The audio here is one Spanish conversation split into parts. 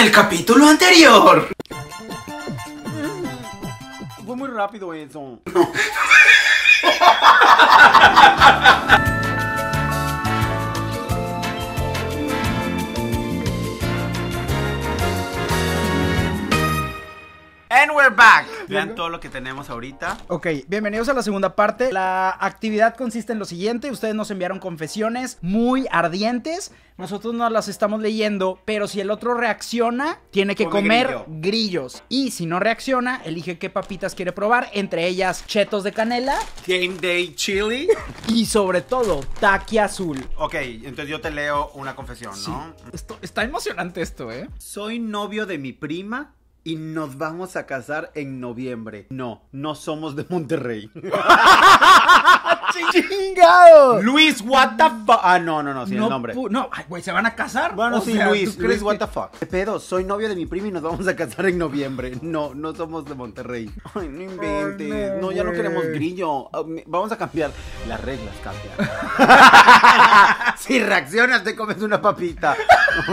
el capítulo anterior. Fue muy rápido eso. And we're back. Vean todo lo que tenemos ahorita. Ok, bienvenidos a la segunda parte. La actividad consiste en lo siguiente. Ustedes nos enviaron confesiones muy ardientes. Nosotros no las estamos leyendo, pero si el otro reacciona, tiene que Come comer grillo. grillos. Y si no reacciona, elige qué papitas quiere probar, entre ellas chetos de canela Game Day Chili. y sobre todo taqui azul. Ok, entonces yo te leo una confesión, ¿no? Esto, está emocionante esto, ¿eh? Soy novio de mi prima y nos vamos a casar en noviembre. No, no somos de Monterrey. ¡Chingado! Luis, what the fuck. Ah, no, no, no, sin no, el nombre. no, ay, güey, ¿se van a casar? Bueno, O sí, sea, Luis, ¿tú crees Luis, what que- the fuck. ¿Qué pedo? Soy novio de mi prima y nos vamos a casar en noviembre. No, no somos de Monterrey. Ay, no inventes. Ay, no, no, ya no queremos grillo. Ah, Vamos a cambiar. Las reglas cambian. si reaccionas, te comes una papita.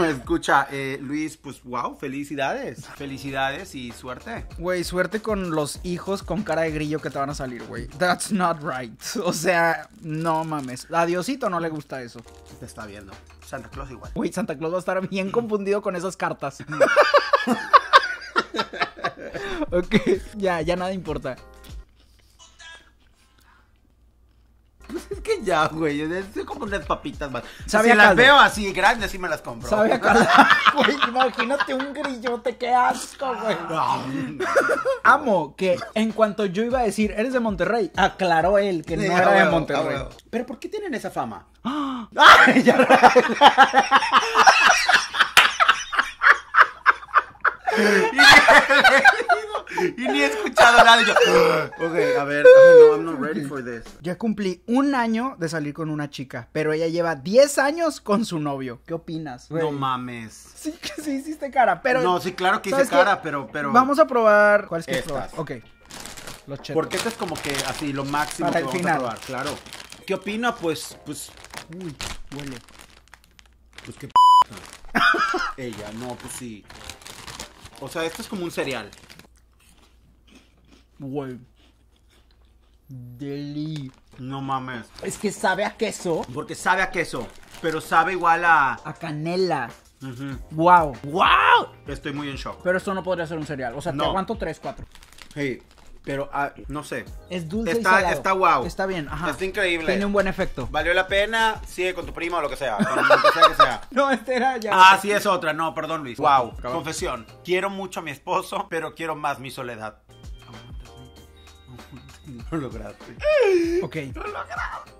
Escucha, eh, Luis, pues wow, felicidades. Felicidades y suerte. Güey, suerte con los hijos con cara de grillo que te van a salir, güey. That's not right. O sea, no mames. A Diosito no le gusta eso. Te está viendo. Santa Claus igual. Güey, Santa Claus va a estar bien confundido con esas cartas. ok, ya, ya nada importa. Ya, güey. Es como unas papitas más. Sabe si las caldo. veo así grandes, sí me las compro. Caldo. Güey, imagínate un grillote, qué asco, güey. Amo que en cuanto yo iba a decir, eres de Monterrey, aclaró él que no era de Monterrey. Pero ¿por qué tienen esa fama? ¡Ay, ya! y ni he escuchado nada. y yo, ok, a ver. no, I'm not ready for this. Ya cumplí un año de salir con una chica, pero ella lleva 10 años con su novio. ¿Qué opinas? No mames. Sí, que sí hiciste cara, pero. no, sí, claro que hice cara, pero, pero. Vamos a probar. ¿Cuáles quieres Estas. probar? Ok. Los chetos. Porque esto es como que así, lo máximo Para que el vamos final. a probar, claro. ¿Qué opina? Pues, pues, Uy, huele. pues qué p Ella, no, pues sí. O sea, esto es como un cereal. Güey. Deli. No mames. Es que sabe a queso, Porque sabe a queso, pero sabe igual a. a canela. Wow. ¡Wow! Estoy muy en shock. Pero esto no podría ser un cereal. O sea, te No. aguanto 3, 4. Sí, pero ah, no sé. Es dulce y Está, salado. está wow. Está bien, ajá. Está increíble. Tiene un buen efecto. Valió la pena, sigue con tu prima o lo que sea. Con lo que sea que sea. No, este era ya. Ah, sí, es otra. No, perdón, Luis. Wow. Confesión. Quiero mucho a mi esposo, pero quiero más mi soledad. Lo lograste. Ok. Lo lograste.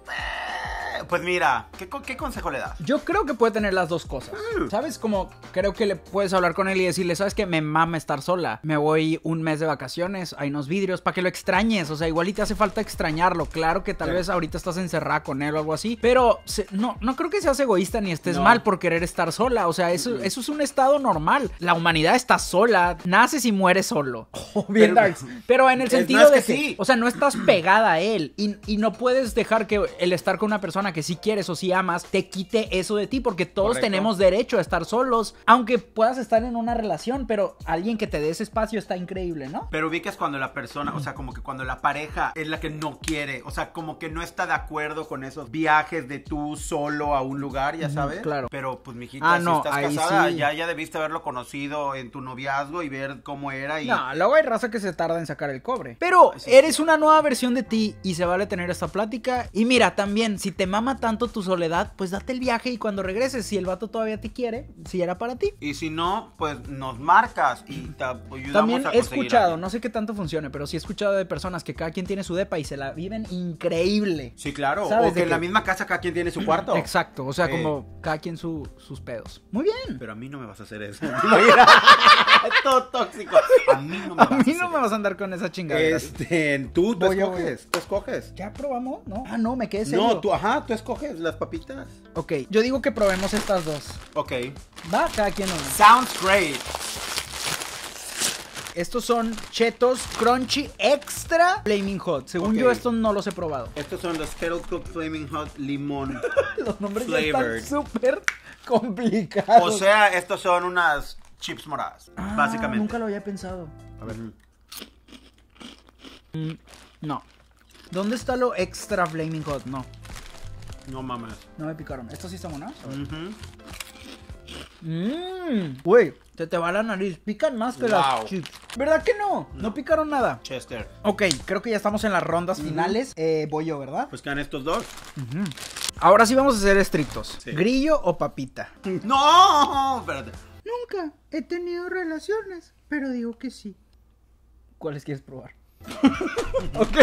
Pues mira, ¿qué, co- qué consejo le das? Yo creo que puede tener las dos cosas. Mm. ¿Sabes? Como creo que le puedes hablar con él y decirle, ¿sabes que Me mama estar sola. Me voy un mes de vacaciones, hay unos vidrios para que lo extrañes. O sea, igual y te hace falta extrañarlo. Claro que tal vez ahorita estás encerrada con él o algo así. Pero se- no, no creo que seas egoísta ni estés No. mal por querer estar sola. O sea, eso, eso es un estado normal. La humanidad está sola. Naces y mueres solo. Oh, bien Pero-. Pero en el no, sentido de que que, sí. o sea, no estás pegada a él y, y no puedes dejar que el estar con una persona que sí quieres o sí amas te quite eso de ti porque todos Correcto. tenemos derecho a estar solos, aunque puedas estar en una relación, pero alguien que te dé ese espacio está increíble, ¿no? Pero vi que es cuando la persona, o sea, como que cuando la pareja es la que no quiere, o sea, como que no está de acuerdo con esos viajes de tú solo a un lugar, ya sabes. claro. Pero pues, mijita, Ah, si no, estás ahí casada, sí. ya, ya debiste haberlo conocido en tu noviazgo y ver cómo era y. No, luego hay raza que se tarda en sacar el cobre. Pero Ay, sí, eres una nueva versión de ti y se vale tener esta plática. Y mira, también, si te mama tanto tu soledad, pues date el viaje y cuando regreses, si el vato todavía te quiere, si era para ti. Y si no, pues nos marcas y te ayudamos También a he escuchado, algo. no sé qué tanto funcione, pero sí he escuchado de personas que cada quien tiene su depa y se la viven increíble. Sí, claro. ¿Sabes O de que en la misma casa cada quien tiene su cuarto. Exacto, o sea, como cada quien su- sus pedos. Muy bien. Pero a mí no me vas a hacer eso. Todo tóxico. A mí no me A vas a mí no me vas a andar con esa chingadera. Este, tú, tú escoges, tú escoges. ¿Ya probamos? ¿No? Ah, no, me quedé serio. No, tú, ajá, tú escoges las papitas. Ok, yo digo que probemos estas dos. Ok. Va, cada quien uno. Sounds great. Estos son chetos crunchy extra flaming hot. Según yo, estos no los he probado. Estos son los Kettle Cook Flaming Hot Limón. Los nombres ya están súper complicados. O sea, estos son unas chips moradas. Ah, básicamente. Nunca lo había pensado. A ver. No. ¿Dónde está lo extra Flaming Hot? No, No mames. no me picaron. ¿Estos sí están buenos? Mmm. Güey, te te va la nariz. Pican más que las chips. ¿Verdad que no? No picaron nada. Chester. Ok, creo que ya estamos en las rondas finales. Eh, voy yo, ¿verdad? Pues quedan estos dos. Ahora sí vamos a ser estrictos. Sí. ¿Grillo o papita? ¡No! Espérate. Nunca he tenido relaciones, pero digo que sí. ¿Cuáles quieres probar? ok.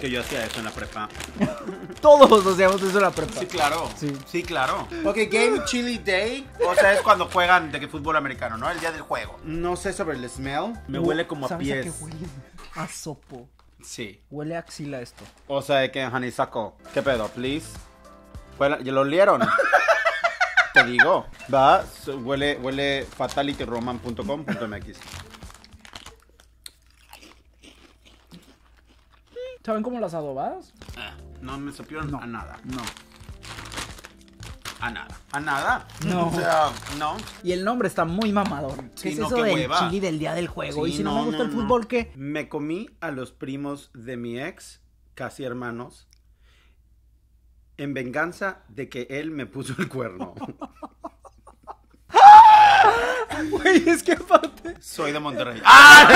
Que yo hacía eso en la prepa. Todos hacíamos eso en la prepa. Sí, claro. Sí. Sí, claro. Ok, Game Chili Day. O sea, es cuando juegan de que fútbol americano, ¿no? El día del juego. No sé sobre el smell. Me huele como a ¿Sabes pies. qué huele? A sopo. Sí. Huele a axila esto. O sea, de que Honeysuckle. ¿Qué pedo, please? ¿Ya lo olieron? Te digo. Va, huele, huele fatalityroman.com.mx. ¿Saben cómo las adobadas? No me supieron No. a nada. No. A nada. ¿A nada? No. O sea, no. Y el nombre está muy mamador. ¿Qué Sí, es no, eso qué del hueva. chili del día del juego? Sí, y si no, me gusta el fútbol, ¿qué? Me comí a los primos de mi ex, casi hermanos, en venganza de que él me puso el cuerno. Güey, es que aparte. Soy de Monterrey. ¡Ah!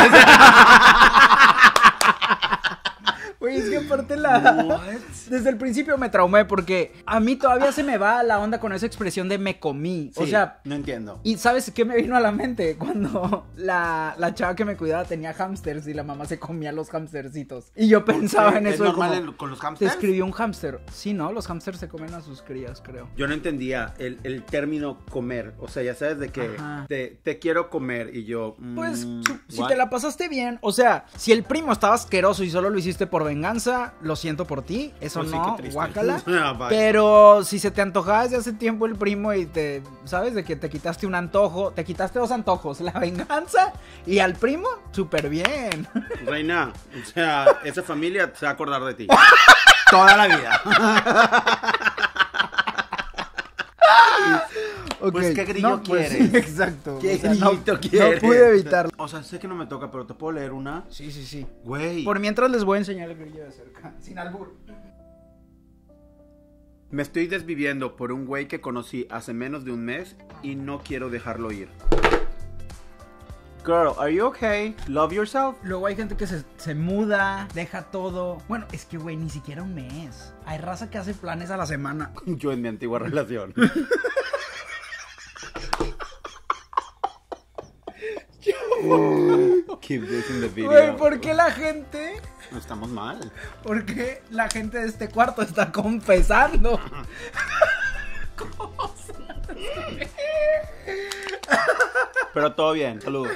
Es. Desde el principio me traumé porque a mí todavía se me va la onda con esa expresión de me comí. o sea, no entiendo. ¿Y sabes qué me vino a la mente? Cuando la, la chava que me cuidaba tenía hamsters y la mamá se comía los hamstercitos. Y yo pensaba en ¿Es eso. de normal como, con los Te hamsters? escribió un hamster. Sí, ¿no? Los hamsters se comen a sus crías, creo. Yo no entendía el, el término comer. O sea, ya sabes de que te, te quiero comer y yo. mm, Pues, si what? te la pasaste bien, o sea, si el primo estaba asqueroso y solo lo hiciste por venganza, lo siento por ti, eso Pues sí, no, triste. guácala. Ah. Pero si se te antojaba desde hace tiempo el primo y te, ¿sabes? De que te quitaste un antojo, te quitaste dos antojos, la venganza y al primo, súper bien. Reina, o sea, esa familia se va a acordar de ti. Toda la vida. Pues, ¿qué grillo pues, quieres? exacto. ¿Qué o sea, no- grillito no, quieres? pude evitarlo. O sea, sé que no me toca, pero te puedo leer una. Sí, sí, sí. Güey. Por mientras les voy a enseñar el grillo de cerca, sin albur. Me estoy desviviendo por un güey que conocí hace menos de un mes y no quiero dejarlo ir. Girl, are you okay? Love yourself? Luego hay gente que se, se muda, deja todo. Bueno, es que, güey, ni siquiera un mes. Hay raza que hace planes a la semana. Yo en mi antigua relación. Keep this in the video. Güey, ¿por qué la gente? No estamos mal. ¿Por qué la gente de este cuarto está confesando? Pero todo bien, saludos.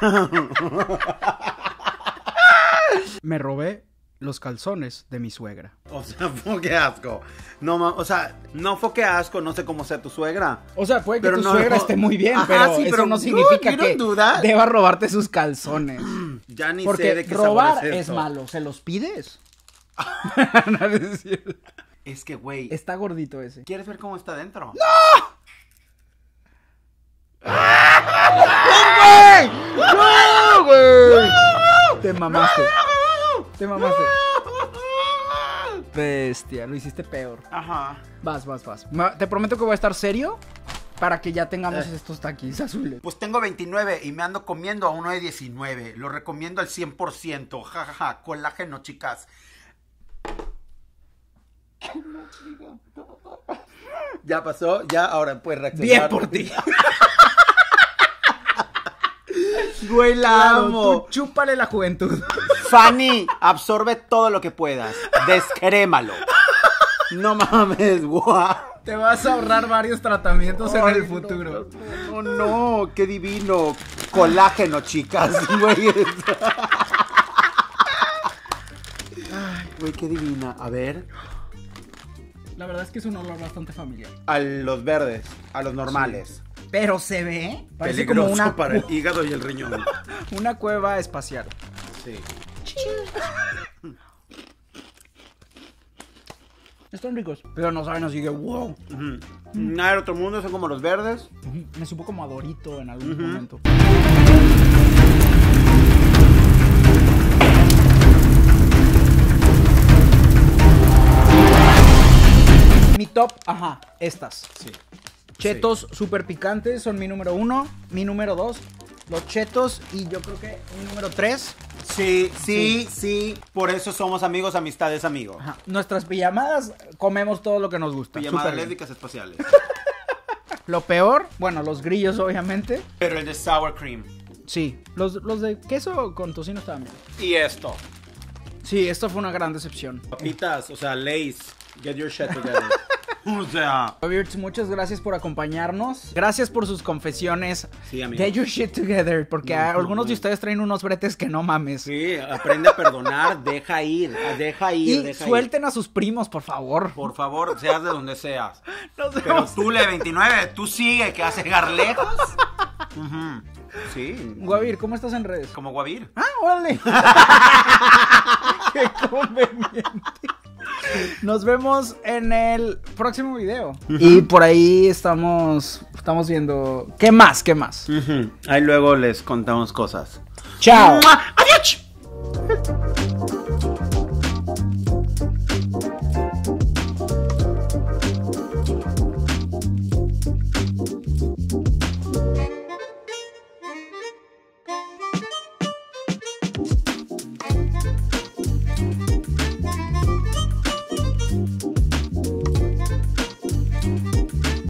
Me robé los calzones de mi suegra. O sea, fue que asco. No, o sea, no fue que asco, no sé cómo sea tu suegra. O sea, puede que Pero tu no- suegra esté muy bien, Ajá, pero sí, eso pero no significa you que that. deba robarte sus calzones. Ya ni sé Porque de qué robar es, malo, ¿se los pides? No, es que, güey, Está gordito ese. ¿quieres ver cómo está dentro? ¡No, güey! Te mamaste. Te mamaste. Bestia, lo hiciste peor. Ajá. Vas, vas, vas. Te prometo que voy a estar serio para que ya tengamos Eh. estos taquis azules. Pues tengo 29 y me ando comiendo a uno de 19. Lo recomiendo al 100%. Ja, ja, ja. Colágeno, chicas. Ya pasó, ya ahora puedes reaccionar. Bien por ti. Güey, la Claro, amo. tú chúpale la juventud. Fanny, absorbe todo lo que puedas. Descrémalo. No mames, guau. Te vas a ahorrar varios tratamientos en el futuro. No, no, no, qué divino. Colágeno, chicas. Güey, Ay, güey, qué divina. A ver. La verdad es que es un olor bastante familiar. A los verdes, a los normales. Pero se ve. Parece Peligroso como una, para el hígado y el riñón. una cueva espacial. Sí. Están ricos. Pero no saben así que wow. Ujú. Nada del otro mundo, son como los verdes. Ujú, Me supo como a Dorito en algún momento. Mi top, ajá, estas. Sí. Chetos super picantes son mi número uno. Mi número dos, los chetos. Y yo creo que mi número tres, Sí, sí, sí. Por eso somos amigos, amistades, amigos. ajá, nuestras pijamadas comemos todo lo que nos gusta. Bien. lésbicas espaciales. Lo peor, bueno, los grillos obviamente. Pero el de sour cream. Sí, los, los de queso con tocino bien. Y esto. Sí, esto fue una gran decepción. Papitas, o sea, Lays. Get your shit together. o sea. Birds, muchas gracias por acompañarnos. Gracias por sus confesiones. Sí, amigo. Get your shit together, porque algunos de ustedes traen unos bretes que no mames. Sí, aprende a perdonar, deja ir, deja ir, y deja suelten a sus primos, por favor. Por favor, seas de donde seas. Nos Pero vemos. tú, Le 29, tú sigue, que hace garlejos. Ujú. Sí. Guavir, ¿cómo estás en redes? Como Guavir. Ah, órale. Qué conveniente. Nos vemos en el próximo video. Y por ahí estamos, estamos viendo. ¿Qué más? ¿Qué más? Ahí luego les contamos cosas. Chao. ¡Adiós!